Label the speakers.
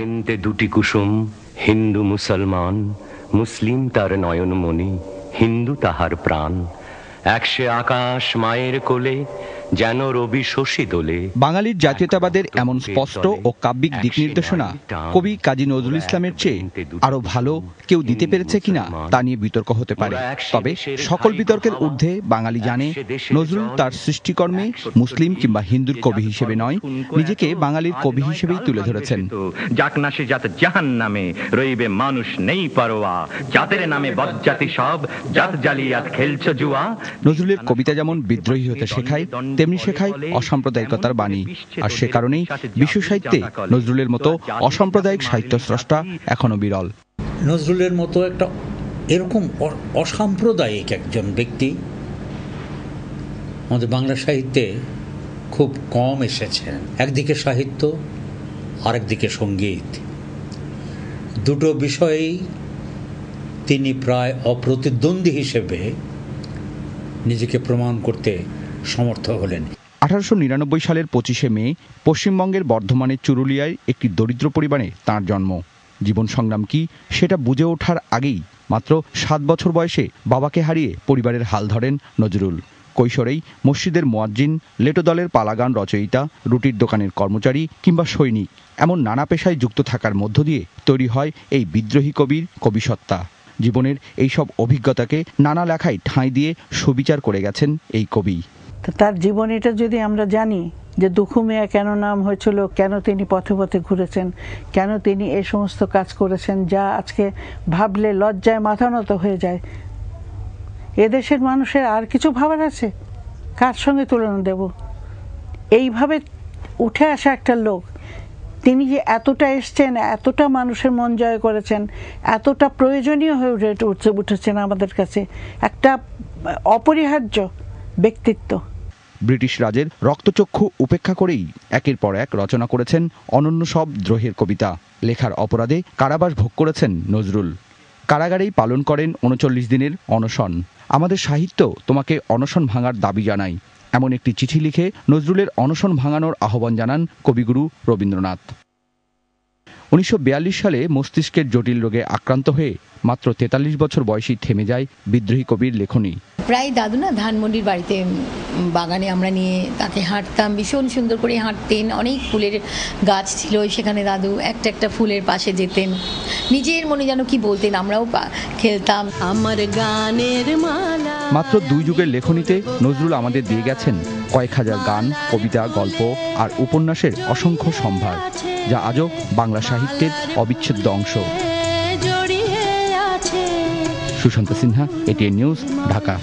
Speaker 1: বৃন্তে দুটি কুসুম, হিন্দু মুসলমান, মুসলিম তার নয়নমণি, হিন্দু তাহার প্রাণ। একশে আকাশ মায়ের কোলে যেন রবি শশী দোলে।
Speaker 2: বাঙালির জাতীয়তাবাদের এমন স্পষ্ট ও কাব্যিক দিক নির্দেশনা কবি কাজী নজরুল ইসলামের চেয়ে আরও ভালো কেউ দিতে পেরেছে কিনা তা নিয়ে বিতর্ক হতে পারে। তবে সকল বিতর্কের ঊর্ধ্বে বাঙালি জানে নজরুল তার সৃষ্টিকর্মে মুসলিম কিংবা হিন্দুর কবি হিসেবে নয় নিজেকে বাঙালির কবি হিসেবেই তুলে ধরেছেন।
Speaker 3: যাক না সে জাত জাহান নামে রইবে মানুষ নেই পারোয়া। জাতের নামে বজ্জাতি সব জাত জালিয়াত খেলছ জুয়া।
Speaker 2: নজরুলের কবিতা যেমন বিদ্রোহী হতে শেখায় তেমনি শেখায় অসাম্প্রদায়িকতার বাণী। আর সে কারণেই বিশ্ব সাহিত্যে নজরুলের মতো অসাম্প্রদায়িক সাহিত্য স্রষ্টা এখনও বিরল।
Speaker 4: নজরুলের মতো একটা এরকম অসাম্প্রদায়িক একজন ব্যক্তি আমাদের বাংলা সাহিত্যে খুব কম এসেছেন। একদিকে সাহিত্য আরেকদিকে সংগীত। দুটো বিষয়েই তিনি প্রায় অপ্রতিদ্বন্দ্বী হিসেবে নিজেকে প্রমাণ করতে সমর্থ হলেন।
Speaker 2: আঠারোশো নিরানব্বই সালের পঁচিশে মে, পশ্চিমবঙ্গের বর্ধমানের চুরুলিয়ায় একটি দরিদ্র পরিবারে তাঁর জন্ম। জীবন সংগ্রাম কি সেটা বুঝে ওঠার আগেই মাত্র সাত বছর বয়সে বাবাকে হারিয়ে পরিবারের হাল ধরেন নজরুল। কৈশোরেই মসজিদের মোয়াজ্জিন, লেটো দলের পালাগান রচয়িতা, রুটির দোকানের কর্মচারী কিংবা সৈনিক এমন নানা পেশায় যুক্ত থাকার মধ্য দিয়ে তৈরি হয় এই বিদ্রোহী কবির কবিসত্তা। জীবনের এইসব অভিজ্ঞতাকে নানা লেখায় ঠাঁই দিয়ে সুবিচার করে গেছেন এই কবি।
Speaker 5: তো তার জীবনীটা যদি আমরা জানি যে দুখুমিয়া কেন নাম হয়েছিল, কেন তিনি পথে পথে ঘুরেছেন, কেন তিনি এই সমস্ত কাজ করেছেন, যা আজকে ভাবলে লজ্জায় মাথা নত হয়ে যায়, এদেশের মানুষের আর কিছু ভাবার আছে? কার সঙ্গে তুলনা দেব? এইভাবে উঠে আসা একটা লোক, তিনি যে এতটা এসছেন, এতটা মানুষের মন জয় করেছেন, এতটা প্রয়োজনীয় হয়ে উঠে উঠে- উঠেছেন আমাদের কাছে, একটা অপরিহার্য ব্যক্তিত্ব।
Speaker 2: ব্রিটিশ রাজের রক্তচক্ষু উপেক্ষা করেই একের পর এক রচনা করেছেন অনন্য সব দ্রোহের কবিতা। লেখার অপরাধে কারাবাস ভোগ করেছেন নজরুল। কারাগারেই পালন করেন উনচল্লিশ দিনের অনশন। আমাদের সাহিত্য তোমাকে অনশন ভাঙার দাবি জানাই এমন একটি চিঠি লিখে নজরুলের অনশন ভাঙানোর আহ্বান জানান কবিগুরু রবীন্দ্রনাথ। উনিশশো বিয়াল্লিশ সালে মস্তিষ্কের জটিল রোগে আক্রান্ত হয়ে মাত্র তেতাল্লিশ বছর বয়সী থেমে যায় বিদ্রোহী কবির লেখনী।
Speaker 6: প্রায় দাদু না ধানমন্ডির বাড়িতে বাগানে আমরা নিয়ে তাতে হাঁটতাম ভীষণ সুন্দর করে হাঁটতেন। অনেক ফুলের গাছ ছিল সেখানে দাদু একটা একটা ফুলের পাশে যেতেন। নিজের মনে যেন কি বলতেন আমরাও পা- খেলতাম।
Speaker 7: আমার গানের মালা।
Speaker 2: মাত্র দুই যুগের লেখনীতে নজরুল আমাদের দিয়ে গেছেন কয়েক হাজার গান কবিতা গল্প আর উপন্যাসের অসংখ্য সম্ভার যা আজও বাংলা সাহিত্যের অবিচ্ছেদ্য অংশ। Sushanta Sinha ATN news Dhaka.